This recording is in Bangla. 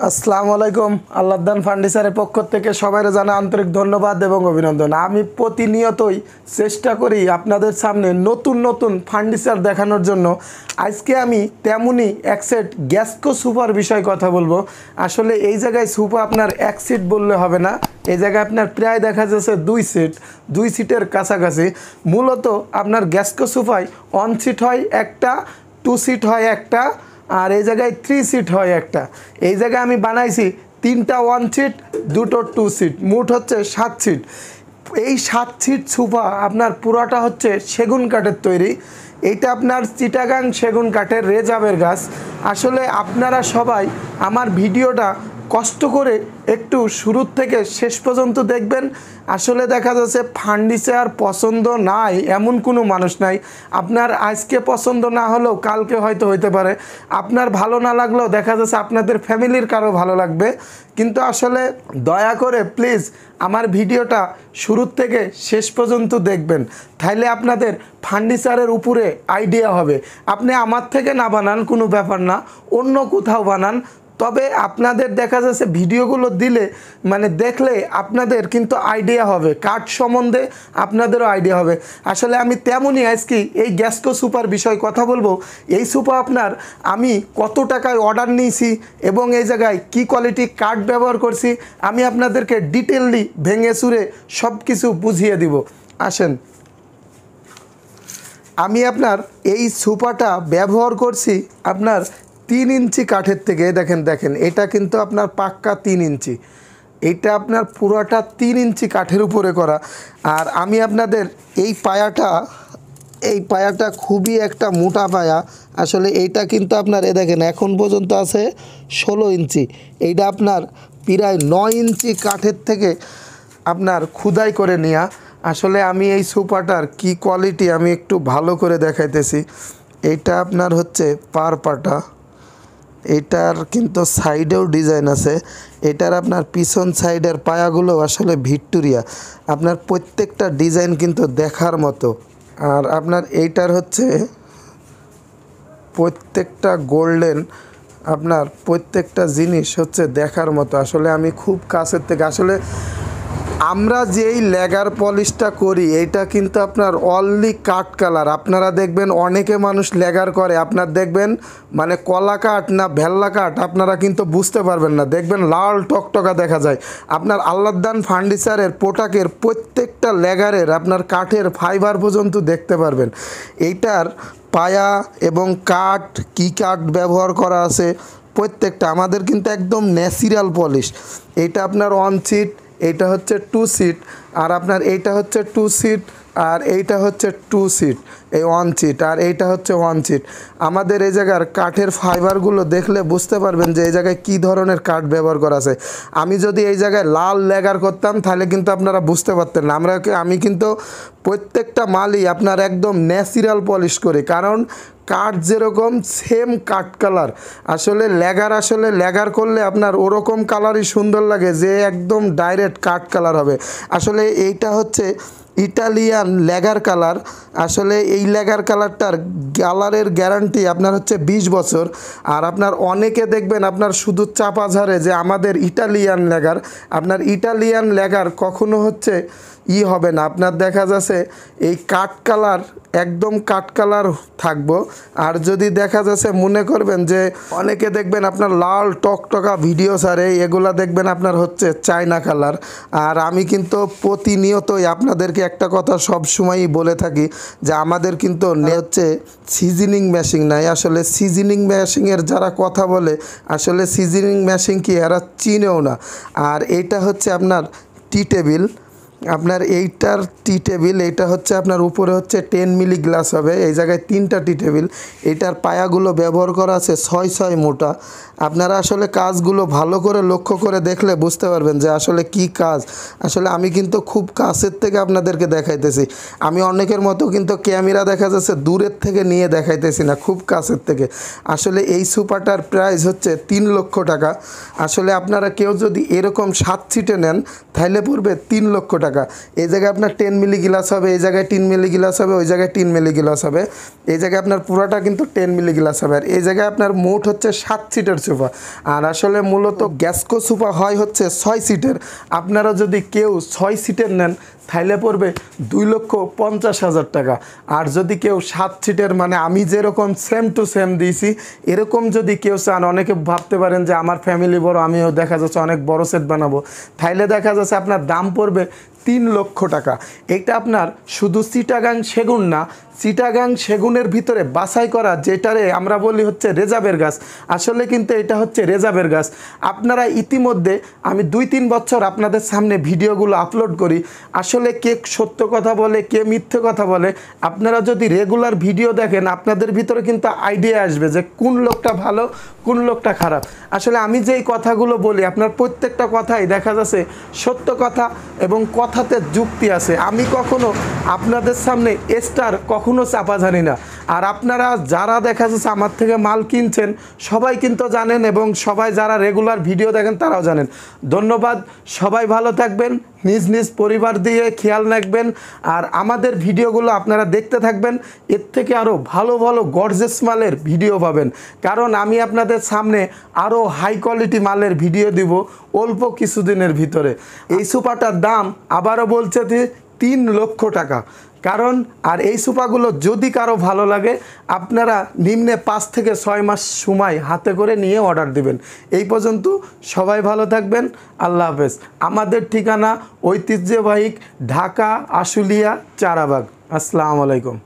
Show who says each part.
Speaker 1: আসসালামু আলাইকুম। আল্লাহদান ফার্নিচারের পক্ষ থেকে সবাই জানা আন্তরিক ধন্যবাদ এবং অভিনন্দন। আমি প্রতিনিয়তই চেষ্টা করি আপনাদের সামনে নতুন নতুন ফার্নিচার দেখানোর জন্য। আজকে আমি তেমনই এক সেট গ্যাসকো সুপার বিষয়ে কথা বলব। আসলে এই জায়গায় সুপা আপনার এক সিট বললে হবে না। এই জায়গায় আপনার প্রায় দেখা যাচ্ছে দুই সিট, দুই সিটের কাছাকাছি। মূলত আপনার গ্যাসকো সুপায় ওয়ান সিট হয় একটা টু সিট হয় একটা। আর এই জায়গায় থ্রি সিট হয় একটা। এই জায়গায় আমি বানাইছি তিনটা ওয়ান সিট দুটো টু সিট মুঠ হচ্ছে সাত সিট এই সাত সিট সোফা আপনার পুরাটা হচ্ছে সেগুন কাঠের তৈরি। এইটা আপনার চিটাগাং সেগুন কাঠের রেজাবের গাছ। আসলে আপনারা সবাই আমার ভিডিওটা কষ্ট করে একটু শুরুর থেকে শেষ পর্যন্ত দেখবেন আসলে দেখা যাচ্ছে ফার্নিচার পছন্দ নাই, এমন কোনো মানুষ নাই। আপনার আজকে পছন্দ না হলেও কালকে হয়তো হইতে পারে। আপনার ভালো না লাগলেও দেখা যাচ্ছে আপনাদের ফ্যামিলির কারও ভালো লাগবে। কিন্তু আসলে দয়া করে প্লিজ আমার ভিডিওটা শুরুর থেকে শেষ পর্যন্ত দেখবেন। তাহলে আপনাদের ফার্নিচারের উপরে আইডিয়া হবে। আপনি আমার থেকে না বানান কোনো ব্যাপার না, অন্য কোথাও বানান। তবে আপনাদের দেখা যাচ্ছে ভিডিওগুলো দিলে মানে দেখলে আপনাদের কিন্তু আইডিয়া হবে। কাঠ সম্বন্ধে আপনাদেরও আইডিয়া হবে। আসলে আমি তেমনই আজকে এই গ্যাসকো সুপার বিষয়ে কথা বলব। এই সুপা আপনার, আমি কত টাকায় অর্ডার নিয়েছি এবং এই জায়গায় কি কোয়ালিটি কাঠ ব্যবহার করছি, আমি আপনাদেরকে ডিটেললি ভেঙে চুরে সব কিছু বুঝিয়ে দিব। আসেন। আমি আপনার এই সুপাটা ব্যবহার করছি আপনার তিন ইঞ্চি কাঠের থেকে দেখেন দেখেন, এটা কিন্তু আপনার পাক্কা তিন ইঞ্চি। এটা আপনার পুরোটা তিন ইঞ্চি কাঠের উপরে করা। আর আমি আপনাদের এই পায়াটা এই পায়াটা খুবই একটা মোটা পায়া। আসলে এইটা কিন্তু আপনার এ দেখেন, এখন পর্যন্ত আছে ষোলো ইঞ্চি। এইটা আপনার প্রায় নয় ইঞ্চি কাঠের থেকে আপনার খুদাই করে নেওয়া আসলে আমি এই সোফাটার কি কোয়ালিটি আমি একটু ভালো করে দেখাইতেছি। এইটা আপনার হচ্ছে পার পাটা। এটার কিন্তু সাইডেও ডিজাইন আছে। এটার আপনার পিছন সাইডের পায়াগুলো আসলে ভিক্টোরিয়া। আপনার প্রত্যেকটা ডিজাইন কিন্তু দেখার মতো। আর আপনার এইটার হচ্ছে প্রত্যেকটা গোল্ডেন, আপনার প্রত্যেকটা জিনিস হচ্ছে দেখার মতো। আসলে আমি খুব কাছের থেকে, আসলে আমরা যেই লেগার পলিশটা করি, এইটা কিন্তু আপনার অনলি কাঠ কালার আপনারা দেখবেন অনেকে মানুষ লেগার করে। আপনার দেখবেন মানে কলা কাঠ না ভেল্লা কাঠ, আপনারা কিন্তু বুঝতে পারবেন না। দেখবেন লাল টকটকা দেখা যায়। আপনার আল্লাদান ফার্নিচারের পোটাকের প্রত্যেকটা লেগারের আপনার কাঠের ফাইবার পর্যন্ত দেখতে পারবেন। এইটার পায়া এবং কাঠ কী কাঠ ব্যবহার করা আছে, প্রত্যেকটা। আমাদের কিন্তু একদম ন্যাচারাল পলিশ এটা আপনার অন সিট এইটা হচ্ছে টু সিট আর আপনার এইটা হচ্ছে টু সিট আর এইটা হচ্ছে টু সিট এই ওয়ান সিট আর এইটা হচ্ছে ওয়ান সিট আমাদের এই জায়গার কাঠের ফাইবারগুলো দেখলে বুঝতে পারবেন যে এই জায়গায় কী ধরনের কাঠ ব্যবহার করা আছে। আমি যদি এই জায়গায় লাল লেগার করতাম, তাহলে কিন্তু আপনারা বুঝতে পারতেন না। আমরা আমি কিন্তু প্রত্যেকটা মালই আপনার একদম ন্যাচারাল পলিশ করি, কারণ কাঠ যেরকম সেম কাঠ কালার আসলে লেগার আসলে লেগার করলে আপনার ওরকম কালারই সুন্দর লাগে যে একদম ডাইরেক্ট কাঠ কালার হবে। আসলে এইটা হচ্ছে ইটালিয়ান লেগার কালার। আসলে এই লেগার কালারটার কালারের গ্যারান্টি আপনার হচ্ছে ২০ বছর। আর আপনার অনেকে দেখবেন আপনার শুধু চাপা ঝাড়ে যে আমাদের ইটালিয়ান লেগার। আপনার ইটালিয়ান লেগার কখনো হচ্ছে ই হবে না। আপনার দেখা যাচ্ছে এই কাঠ কালার, একদম কাঠ কালার থাকব। আর যদি দেখা যাচ্ছে মনে করবেন যে অনেকে দেখবেন আপনার লাল টকটকা ভিডিও সারে এগুলা দেখবেন আপনার হচ্ছে চায়না কালার। আর আমি কিন্তু প্রতিনিয়তই আপনাদেরকে একটা কথা সব সময়ই বলে থাকি যে আমাদের কিন্তু হচ্ছে সিজনিং মেশিন নাই। আসলে সিজনিং মেশিনের যারা কথা বলে, আসলে সিজনিং মেশিন কি এরা চিনেও না। আর এটা হচ্ছে আপনার টি টেবিল আপনার এইটার টি টেবিল, এইটা হচ্ছে আপনার উপরে হচ্ছে টেন মিলি গ্লাস হবে। এই জায়গায় তিনটা টি টেবিল। এইটার পায়াগুলো ব্যবহার করা আছে ছয় ছয় মোটা। আপনারা আসলে কাজগুলো ভালো করে লক্ষ্য করে দেখলে বুঝতে পারবেন যে আসলে কি কাজ। আসলে আমি কিন্তু খুব কাছের থেকে আপনাদেরকে দেখাইতেছি। আমি অনেকের মতো কিন্তু ক্যামেরা দেখা যাচ্ছে দূরের থেকে নিয়ে দেখাইতেছি না, খুব কাছের থেকে। আসলে এই সুপারটার প্রাইস হচ্ছে তিন লক্ষ টাকা। আসলে আপনারা কেউ যদি এরকম সাত সিটে নেন, তাহলে পড়বে তিন লক্ষ টাকা। টাকা। এই জায়গায় আপনার টেন মিলি গ্লাস হবে, এই জায়গায় তিন মিলি গ্লাস হবে, ওই জায়গায় তিন মিলি গ্লাস হবে। এই জায়গায় আপনার পুরোটা কিন্তু টেন মিলি গ্লাস হবে। আর এই জায়গায় আপনার মোট হচ্ছে সাত সিটের সোফা আর আসলে মূলত গ্যাসকো সোফা হয় হচ্ছে ছয় সিটের আপনারা যদি কেউ ছয় সিটের নেন থাইলে পড়বে দুই লক্ষ পঞ্চাশ হাজার টাকা। আর যদি কেউ সাত সিটের মানে আমি যেরকম সেম টু সেম দিয়েছি, এরকম যদি কেউ চান, অনেকে ভাবতে পারেন যে আমার ফ্যামিলি বড়, আমিও দেখা যাচ্ছে অনেক বড় সেট বানাবো। তাইলে দেখা যাচ্ছে আপনার দাম পড়বে তিন লক্ষ টাকা। এটা আপনার শুধু সিটাগাং সেগুন না চিটাগাং সেগুনের ভিতরে বাছাই করা, যেটারে আমরা বলি হচ্ছে রেজাবের গাছ। আসলে কিন্তু এটা হচ্ছে রেজাবের গাছ। আপনারা ইতিমধ্যে, আমি দুই তিন বছর আপনাদের সামনে ভিডিওগুলো আপলোড করি। আসলে কে সত্য কথা বলে, কে মিথ্যে কথা বলে, আপনারা যদি রেগুলার ভিডিও দেখেন, আপনাদের ভিতরে কিন্তু আইডিয়া আসবে যে কোন লোকটা ভালো, কোন লোকটা খারাপ। আসলে আমি যেই কথাগুলো বলি, আপনার প্রত্যেকটা কথাই দেখা যাচ্ছে সত্য কথা এবং কথাতে যুক্তি আছে। আমি কখনো আপনাদের সামনে স্টার কখনো চাপা জানি না। আর আপনারা যারা দেখা যাচ্ছে আমার থেকে মাল কিনছেন, সবাই কিন্তু জানেন এবং সবাই যারা রেগুলার ভিডিও দেখেন তারাও জানেন। ধন্যবাদ, সবাই ভালো থাকবেন, নিজ নিজ পরিবার দিয়ে খেয়াল রাখবেন, আর আমাদের ভিডিওগুলো আপনারা দেখতে থাকবেন, এর থেকে আরও ভালো ভালো গর্জেস মালের ভিডিও পাবেন। কারণ আমি আপনাদের সামনে আরও হাই কোয়ালিটি মালের ভিডিও দিব অল্প কিছুদিনের ভিতরে। এই সুপারটার দাম আবারও বলছে তিন লক্ষ টাকা। কারণ, আর এই সোফাগুলো যদি কারও ভালো লাগে, আপনারা নিম্নে পাঁচ থেকে ছয় মাস সময় হাতে করে নিয়ে অর্ডার দিবেন। এই পর্যন্ত সবাই ভালো থাকবেন, আল্লাহ হাফেজ। আমাদের ঠিকানা ঐতিহ্যবাহী ঢাকা আশুলিয়া চারাবাগ। আসসালামু আলাইকুম।